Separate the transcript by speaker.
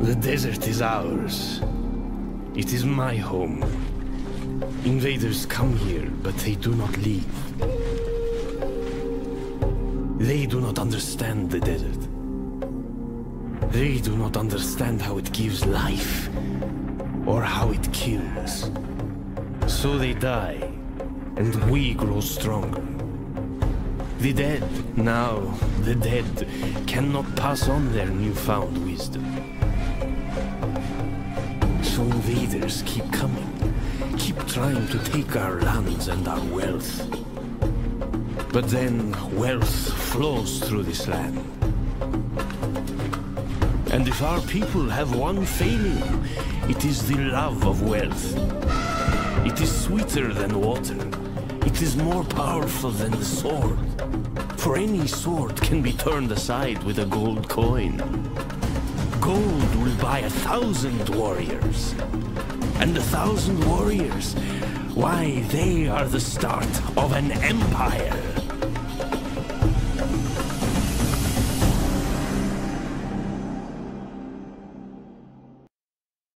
Speaker 1: The desert is ours. It is my home. Invaders come here, but they do not leave. They do not understand the desert. They do not understand how it gives life, or how it kills. So they die, and we grow stronger. The dead, now, the dead, cannot pass on their newfound wisdom. So invaders keep coming, keep trying to take our lands and our wealth. But then wealth flows through this land. And if our people have one failing, it is the love of wealth. It is sweeter than water. It is more powerful than the sword. For any sword can be turned aside with a gold coin. Gold will buy a thousand warriors. And a thousand warriors, why, they are the start of an empire.